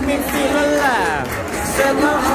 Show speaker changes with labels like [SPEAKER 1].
[SPEAKER 1] make me feel alive. Set my heart on.